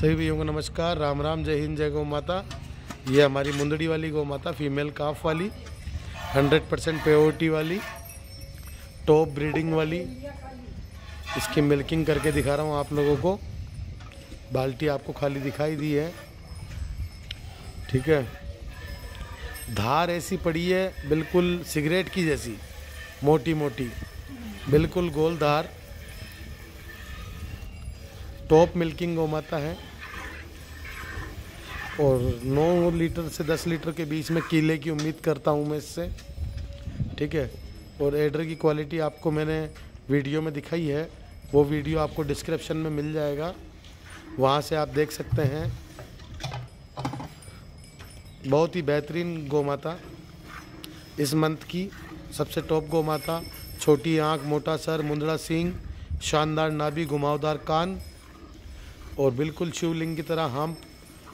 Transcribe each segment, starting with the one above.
सभी भैया को नमस्कार। राम राम, जय हिंद, जय गौ माता। ये हमारी मुंदड़ी वाली गौ माता फीमेल काफ वाली 100% परसेंट प्योरिटी वाली टॉप ब्रीडिंग वाली। इसकी मिल्किंग करके दिखा रहा हूँ आप लोगों को। बाल्टी आपको खाली दिखाई दी है। ठीक है? धार ऐसी पड़ी है, बिल्कुल सिगरेट की जैसी मोटी मोटी बिल्कुल गोल धार। टॉप मिल्किंग गौ माता है। और 9 लीटर से 10 लीटर के बीच में कीले की उम्मीद करता हूँ मैं इससे। ठीक है? और एडर की क्वालिटी आपको मैंने वीडियो में दिखाई है। वो वीडियो आपको डिस्क्रिप्शन में मिल जाएगा। वहाँ से आप देख सकते हैं। बहुत ही बेहतरीन गौ माता इस मंथ की सबसे टॉप गौ माता छोटी आँख, मोटा सर, मुंदड़ा सींग, शानदार नाभि, घुमावदार कान। और बिल्कुल शिवलिंग की तरह हम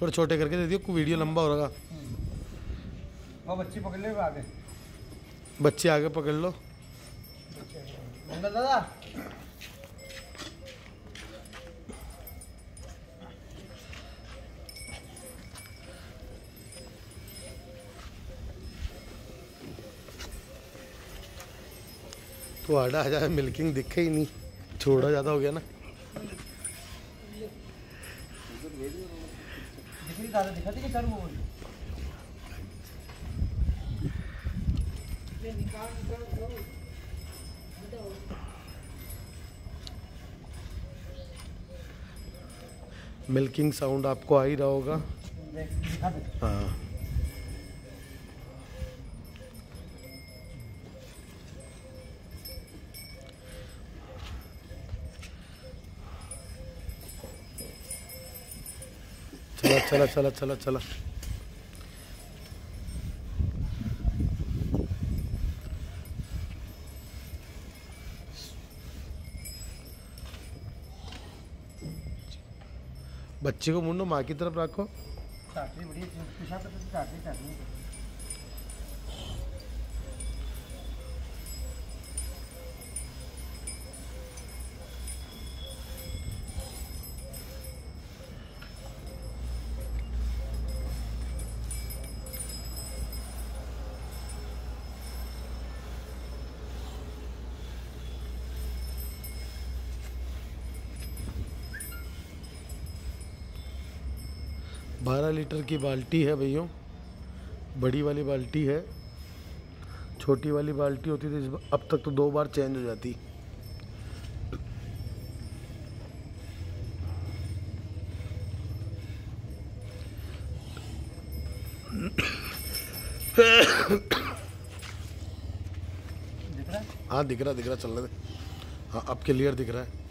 थोड़े छोटे करके दे दियो वीडियो लंबा हो रहा। बच्ची पकड़ ले आगे। बच्चे आगे पकड़ लो। दादा। तो आड़ा आ जाए मिल्किंग दिखे ही नहीं। छोड़ा ज़्यादा हो गया ना। दिख कि मिल्किंग साउंड आपको आ ही रहा होगा। हाँ। चला चला चला चला चला। बच्चे को मुंडो माँ की तरफ़ रखो। बारह लीटर की बाल्टी है भैया। बड़ी वाली बाल्टी है। छोटी वाली बाल्टी होती थी अब तक तो दो बार चेंज हो जाती। दिख रहा है? हाँ दिख रहा दिख रहा चल रहे थे हाँ अब क्लियर दिख रहा है।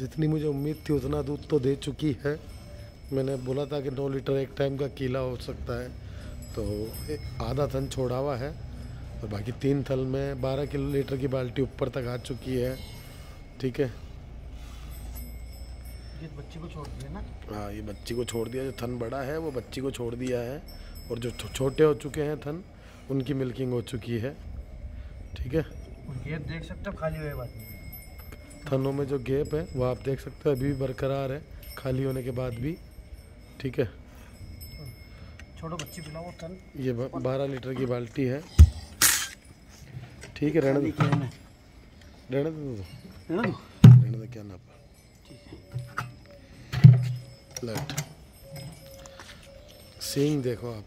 जितनी मुझे उम्मीद थी उतना दूध तो दे चुकी है। मैंने बोला था कि नौ लीटर एक टाइम का कीला हो सकता है। तो आधा थन छोड़ा हुआ है और बाकी तीन थल में बारह किलो लीटर की बाल्टी ऊपर तक आ चुकी है। ठीक है? ये बच्चे को छोड़ दिया ना? हाँ ये बच्ची को छोड़ दिया। जो थन बड़ा है वो बच्ची को छोड़ दिया है। और जो छोटे हो चुके हैं थन उनकी मिल्किंग हो चुकी है। ठीक है? गेट देख सकते हो खाली हुए बात। नहीं थनों में जो गैप है वो आप देख सकते हो अभी भी बरकरार है। खाली होने के बाद भी ठीक है? छोटो बच्ची पिलाओ तन ये बारह लीटर की बाल्टी है। ठीक है रहने दो। रहने दो ना रहने दो। क्या नाप? लट सींग देखो आप।